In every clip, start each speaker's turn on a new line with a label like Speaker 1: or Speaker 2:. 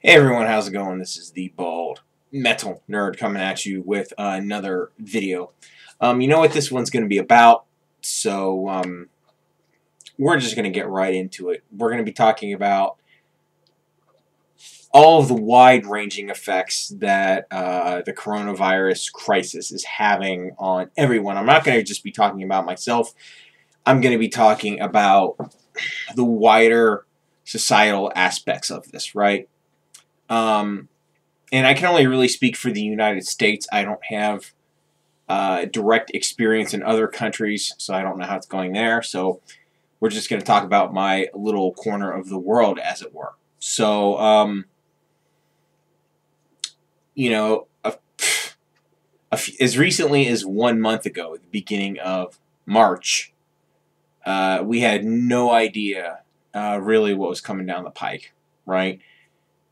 Speaker 1: Hey everyone, how's it going? This is the Bald Metal Nerd coming at you with uh, another video. Um, you know what this one's going to be about, so um, we're just going to get right into it. We're going to be talking about all of the wide-ranging effects that uh, the coronavirus crisis is having on everyone. I'm not going to just be talking about myself. I'm going to be talking about the wider societal aspects of this, right? Um, and I can only really speak for the United States. I don't have uh, direct experience in other countries, so I don't know how it's going there. So we're just going to talk about my little corner of the world, as it were. So, um, you know, a, a, as recently as one month ago, the beginning of March, uh, we had no idea uh, really what was coming down the pike, right?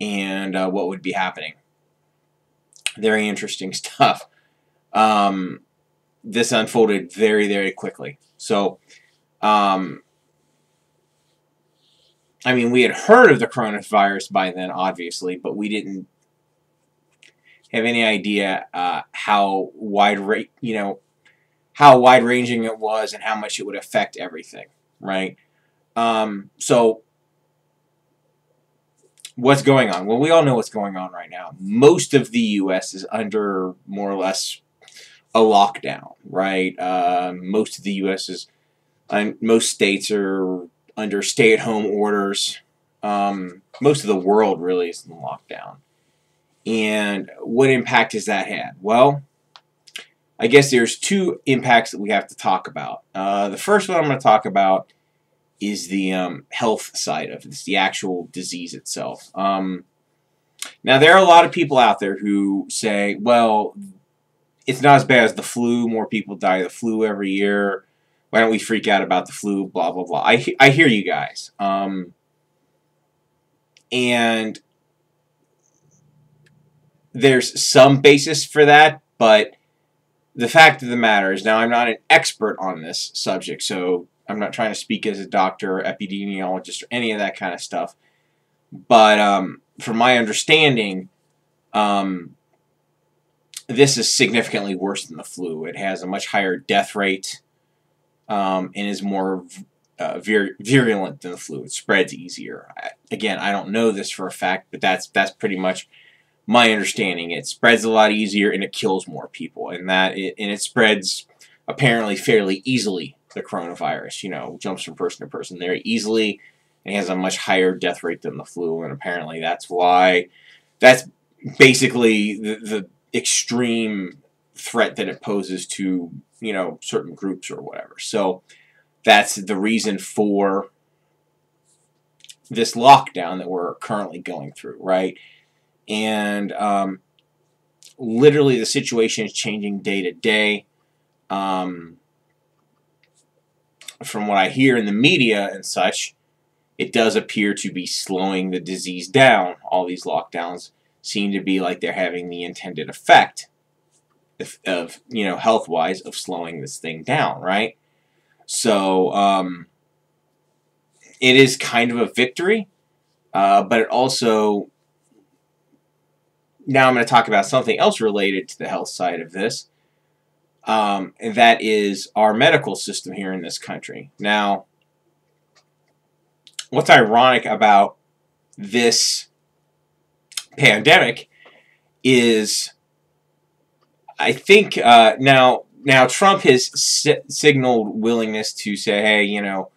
Speaker 1: And uh, what would be happening. Very interesting stuff. Um, this unfolded very, very quickly. So, um, I mean, we had heard of the coronavirus by then, obviously, but we didn't have any idea uh, how wide, you know, how wide ranging it was and how much it would affect everything, right? Um, so, what's going on? Well, we all know what's going on right now. Most of the U.S. is under more or less a lockdown, right? Uh, most of the U.S. is, and most states are under stay-at-home orders. Um, most of the world really is in lockdown. And what impact has that had? Well, I guess there's two impacts that we have to talk about. Uh, the first one I'm going to talk about is the um, health side of this, the actual disease itself. Um, now, there are a lot of people out there who say, well, it's not as bad as the flu. More people die of the flu every year. Why don't we freak out about the flu? Blah, blah, blah. I, I hear you guys. Um, and there's some basis for that, but the fact of the matter is, now I'm not an expert on this subject, so I'm not trying to speak as a doctor, or epidemiologist, or any of that kind of stuff. But um, from my understanding, um, this is significantly worse than the flu. It has a much higher death rate um, and is more uh, vir virulent than the flu. It spreads easier. I, again, I don't know this for a fact, but that's that's pretty much my understanding. It spreads a lot easier and it kills more people, and that it, and it spreads apparently fairly easily the coronavirus. You know, jumps from person to person very easily and has a much higher death rate than the flu. And apparently, that's why that's basically the, the extreme threat that it poses to you know certain groups or whatever. So that's the reason for this lockdown that we're currently going through, right? And um, literally, the situation is changing day to day. Um, from what I hear in the media and such, it does appear to be slowing the disease down. All these lockdowns seem to be like they're having the intended effect of, of you know, health-wise of slowing this thing down, right? So, um, it is kind of a victory, uh, but it also, now I'm going to talk about something else related to the health side of this, um, and that is our medical system here in this country. Now, what's ironic about this pandemic is I think uh, now now Trump has si signaled willingness to say, hey, you know,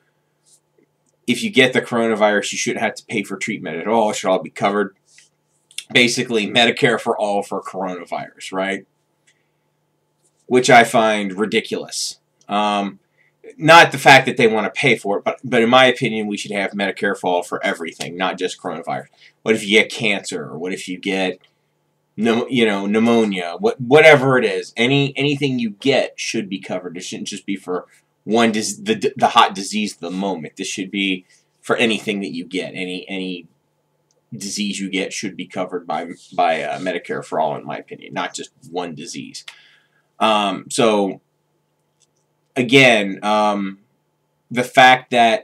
Speaker 1: if you get the coronavirus, you shouldn't have to pay for treatment at all. It should all be covered. Basically, Medicare for all for coronavirus, right? Which I find ridiculous. Um, not the fact that they want to pay for it, but but in my opinion, we should have Medicare for all for everything, not just coronavirus. What if you get cancer, or what if you get, you know, pneumonia? What whatever it is, any anything you get should be covered. It shouldn't just be for one dis- the the hot disease of the moment. This should be for anything that you get. Any any disease you get should be covered by by uh, Medicare for all, in my opinion, not just one disease. Um, so, again, um, the fact that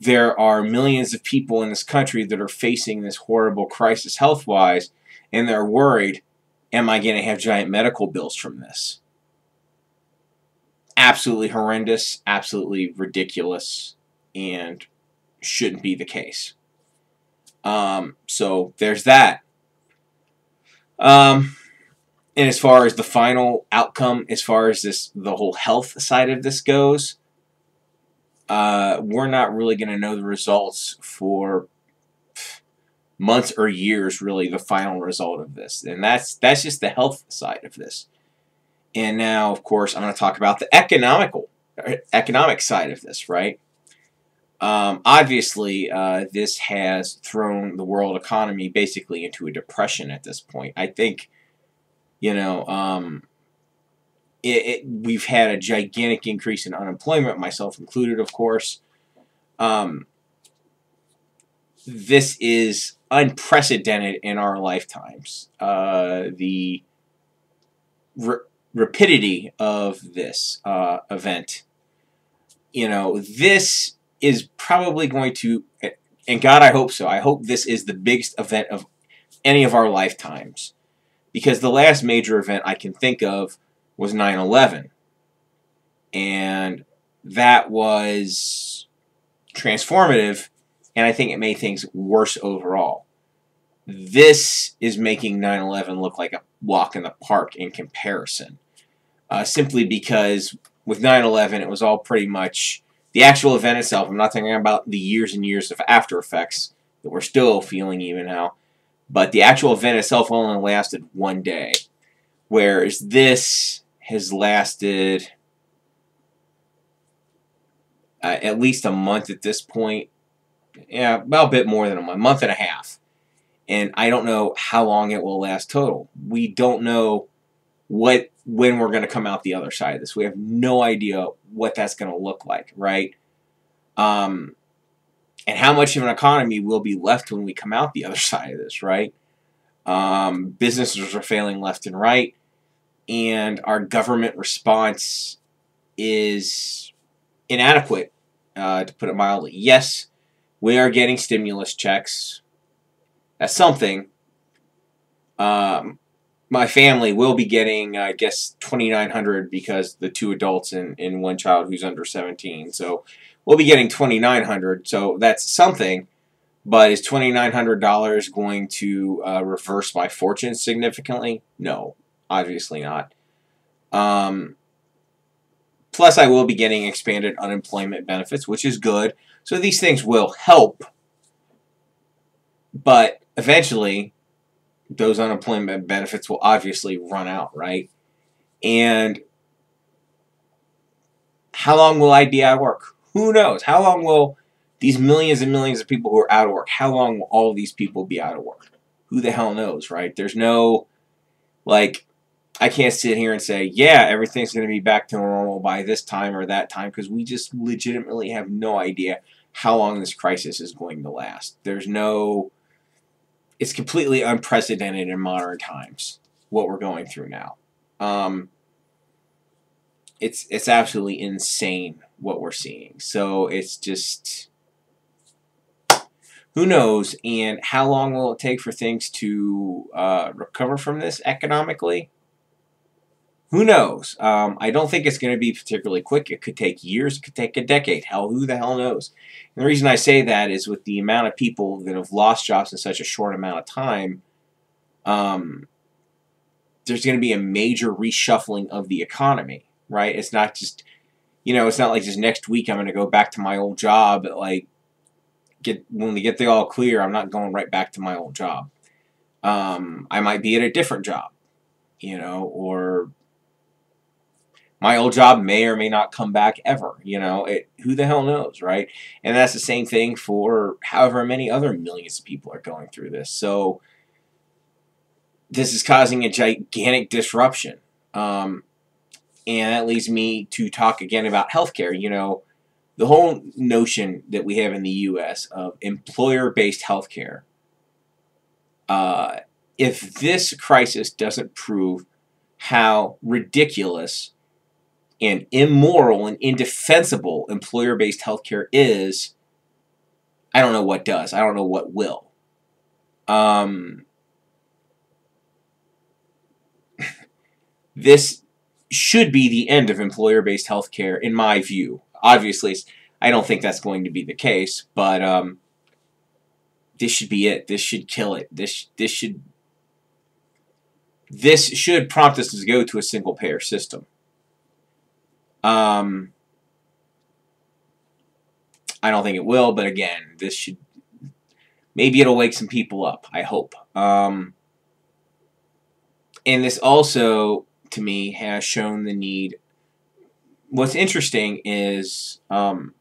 Speaker 1: there are millions of people in this country that are facing this horrible crisis health wise, and they're worried am I going to have giant medical bills from this? Absolutely horrendous, absolutely ridiculous, and shouldn't be the case. Um, so there's that. Um, and as far as the final outcome, as far as this the whole health side of this goes, uh, we're not really going to know the results for months or years. Really, the final result of this, and that's that's just the health side of this. And now, of course, I'm going to talk about the economical economic side of this, right? Um, obviously, uh, this has thrown the world economy basically into a depression at this point. I think, you know, um, it, it, we've had a gigantic increase in unemployment, myself included, of course. Um, this is unprecedented in our lifetimes. Uh, the rapidity of this uh, event. You know, this is probably going to, and God, I hope so. I hope this is the biggest event of any of our lifetimes. Because the last major event I can think of was 9 11. And that was transformative, and I think it made things worse overall. This is making 9 11 look like a walk in the park in comparison. Uh, simply because with 9 11, it was all pretty much the actual event itself, I'm not thinking about the years and years of after effects that we're still feeling even now, but the actual event itself only lasted one day. Whereas this has lasted uh, at least a month at this point. Yeah, about a bit more than a month, month and a half. And I don't know how long it will last total. We don't know what when we're going to come out the other side of this. We have no idea what that's going to look like, right? Um, and how much of an economy will be left when we come out the other side of this, right? Um, businesses are failing left and right, and our government response is inadequate, uh, to put it mildly. Yes, we are getting stimulus checks. That's something. Um, my family will be getting, I guess, twenty nine hundred because the two adults and, and one child who's under seventeen. So we'll be getting twenty nine hundred. So that's something. But is twenty nine hundred dollars going to uh, reverse my fortune significantly? No, obviously not. Um, plus, I will be getting expanded unemployment benefits, which is good. So these things will help. But eventually, those unemployment benefits will obviously run out, right? And how long will I be of work? Who knows? How long will these millions and millions of people who are out of work, how long will all these people be out of work? Who the hell knows, right? There's no, like, I can't sit here and say, yeah, everything's going to be back to normal by this time or that time because we just legitimately have no idea how long this crisis is going to last. There's no it's completely unprecedented in modern times what we're going through now. Um, it's it's absolutely insane what we're seeing. So it's just who knows, and how long will it take for things to uh, recover from this economically? Who knows? Um, I don't think it's going to be particularly quick. It could take years. It could take a decade. Hell, who the hell knows? And the reason I say that is with the amount of people that have lost jobs in such a short amount of time, um, there's going to be a major reshuffling of the economy, right? It's not just, you know, it's not like just next week I'm going to go back to my old job. Like, get when we get the all clear, I'm not going right back to my old job. Um, I might be at a different job, you know, or my old job may or may not come back ever. You know, it, who the hell knows, right? And that's the same thing for however many other millions of people are going through this. So this is causing a gigantic disruption. Um, and that leads me to talk again about healthcare. You know, the whole notion that we have in the U.S. of employer-based healthcare. Uh, if this crisis doesn't prove how ridiculous and immoral and indefensible employer based healthcare is, I don't know what does. I don't know what will. Um, this should be the end of employer-based health care, in my view. Obviously, I don't think that's going to be the case, but um, this should be it. This should kill it. This this should this should prompt us to go to a single payer system. Um, I don't think it will, but again, this should maybe it'll wake some people up. I hope. Um, and this also, to me, has shown the need. What's interesting is um,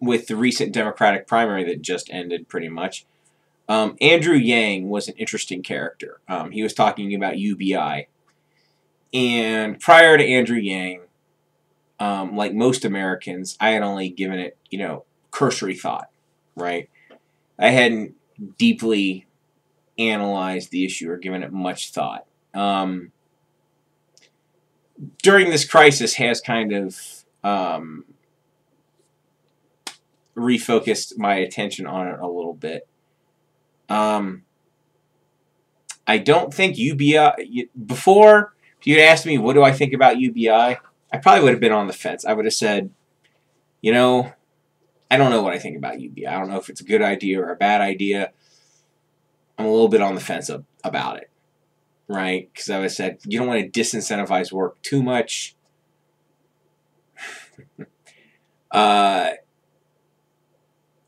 Speaker 1: with the recent Democratic primary that just ended, pretty much. Um, Andrew Yang was an interesting character. Um, he was talking about UBI. And prior to Andrew Yang, um, like most Americans, I had only given it, you know, cursory thought, right? I hadn't deeply analyzed the issue or given it much thought. Um, during this crisis has kind of um, refocused my attention on it a little bit. Um, I don't think UBI, before, if you'd asked me what do I think about UBI, I probably would have been on the fence. I would have said, you know, I don't know what I think about UBI. I don't know if it's a good idea or a bad idea. I'm a little bit on the fence of, about it, right? Because I have said, you don't want to disincentivize work too much. uh,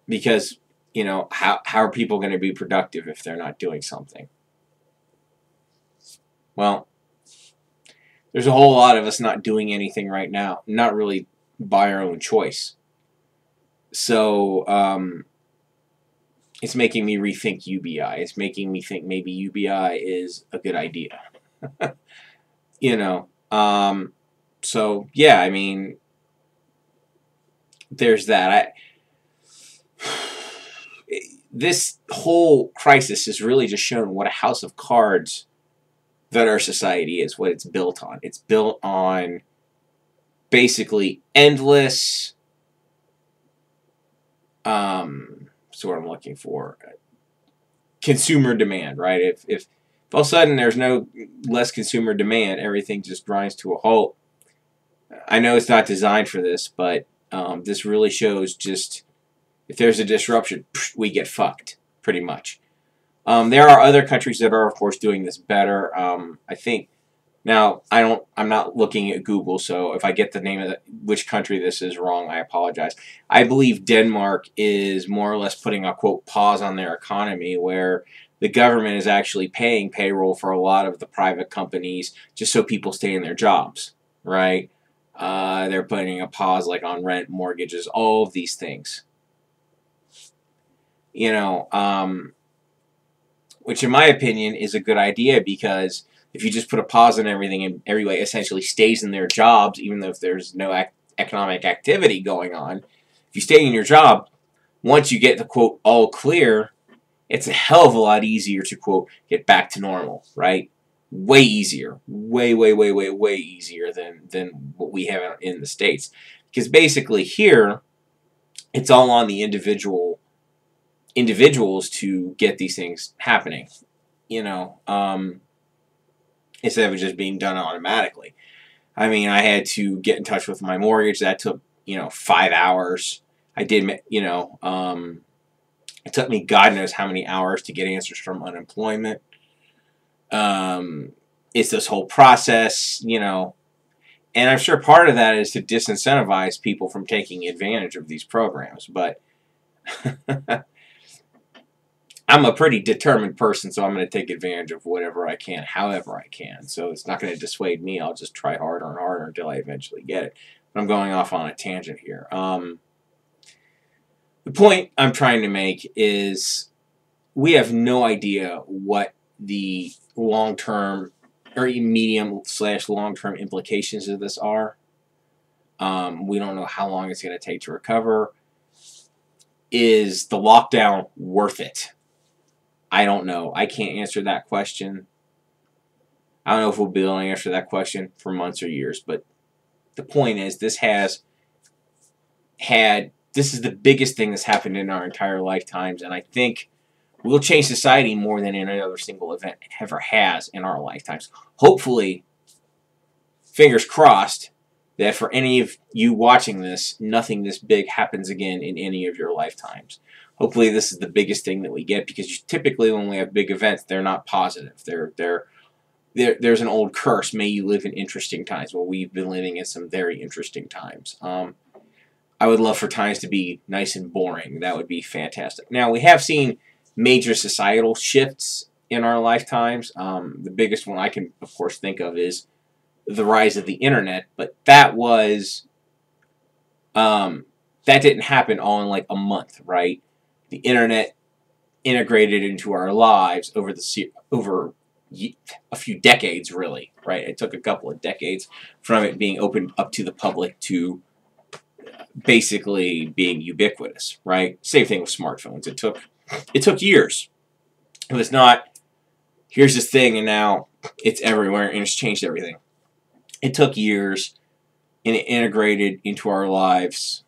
Speaker 1: because you know how how are people going to be productive if they're not doing something well there's a whole lot of us not doing anything right now not really by our own choice so um, it's making me rethink UBI it's making me think maybe UBI is a good idea. You know um, so yeah I mean there's that. I this whole crisis has really just shown what a house of cards that our society is, what it's built on. It's built on basically endless, um, that's what I'm looking for, consumer demand, right? If, if, all of a sudden there's no less consumer demand, everything just grinds to a halt. I know it's not designed for this, but um, this really shows just if there's a disruption, we get fucked, pretty much. Um, there are other countries that are, of course, doing this better. Um, I think now I don't. I'm not looking at Google, so if I get the name of the, which country this is wrong, I apologize. I believe Denmark is more or less putting a quote pause on their economy, where the government is actually paying payroll for a lot of the private companies just so people stay in their jobs, right? Uh, they're putting a pause like on rent, mortgages, all of these things you know, um, which in my opinion is a good idea because if you just put a pause on everything and everybody essentially stays in their jobs, even though if there's no ac economic activity going on, if you stay in your job, once you get the quote all clear, it's a hell of a lot easier to quote get back to normal, right? Way easier, way, way, way, way, way easier than than what we have in the states, because basically here, it's all on the individual individuals to get these things happening, you know, um, instead of just being done automatically. I mean, I had to get in touch with my mortgage. That took, you know, five hours. I did, you know, um, it took me God knows how many hours to get answers from unemployment. Um, it's this whole process, you know, and I'm sure part of that is to disincentivize people from taking advantage of these programs. But I'm a pretty determined person, so I'm going to take advantage of whatever I can, however I can. So it's not going to dissuade me. I'll just try harder and harder until I eventually get it. But I'm going off on a tangent here. Um, the point I'm trying to make is we have no idea what the long-term or medium slash long-term implications of this are. Um, we don't know how long it's going to take to recover. Is the lockdown worth it? I don't know. I can't answer that question. I don't know if we'll be able to answer that question for months or years, but the point is this has had this is the biggest thing that's happened in our entire lifetimes, and I think we'll change society more than any other single event ever has in our lifetimes. Hopefully, fingers crossed, that for any of you watching this, nothing this big happens again in any of your lifetimes. Hopefully, this is the biggest thing that we get because typically when we have big events, they're not positive. They're they're there, there's an old curse. May you live in interesting times. Well, we've been living in some very interesting times. Um, I would love for times to be nice and boring. That would be fantastic. Now, we have seen major societal shifts in our lifetimes. Um, the biggest one I can, of course, think of is the rise of the internet, but that was um, that didn't happen all in like a month, right? The internet integrated into our lives over the over a few decades, really, right? It took a couple of decades from it being opened up to the public to uh, basically being ubiquitous, right? Same thing with smartphones. It took it took years. It was not here's this thing and now it's everywhere and it's changed everything. It took years and it integrated into our lives.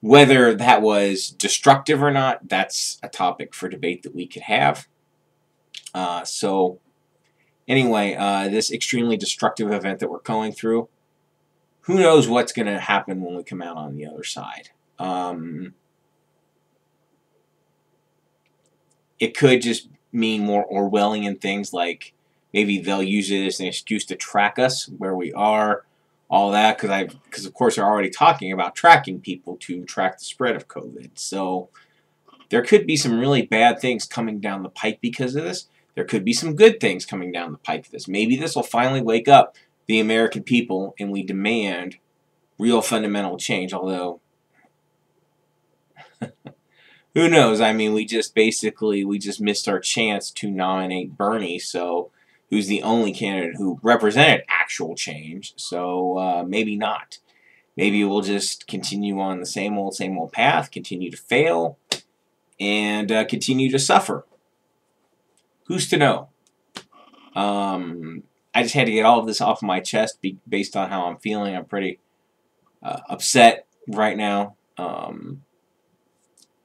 Speaker 1: Whether that was destructive or not, that's a topic for debate that we could have. Uh, so, anyway, uh, this extremely destructive event that we're going through, who knows what's going to happen when we come out on the other side. Um, it could just mean more Orwellian things like maybe they'll use it as an excuse to track us where we are, all that because I because of course they're already talking about tracking people to track the spread of COVID. So there could be some really bad things coming down the pipe because of this. There could be some good things coming down the pipe of this. Maybe this will finally wake up the American people and we demand real fundamental change, although who knows? I mean, we just basically we just missed our chance to nominate Bernie, so who's the only candidate who represented actual change. So uh, maybe not. Maybe we'll just continue on the same old, same old path, continue to fail, and uh, continue to suffer. Who's to know? Um, I just had to get all of this off my chest based on how I'm feeling. I'm pretty uh, upset right now. Um,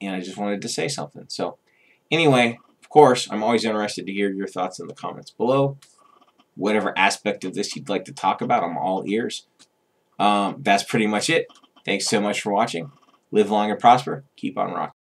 Speaker 1: and I just wanted to say something. So anyway, course, I'm always interested to hear your thoughts in the comments below. Whatever aspect of this you'd like to talk about, I'm all ears. Um, that's pretty much it. Thanks so much for watching. Live long and prosper. Keep on rocking.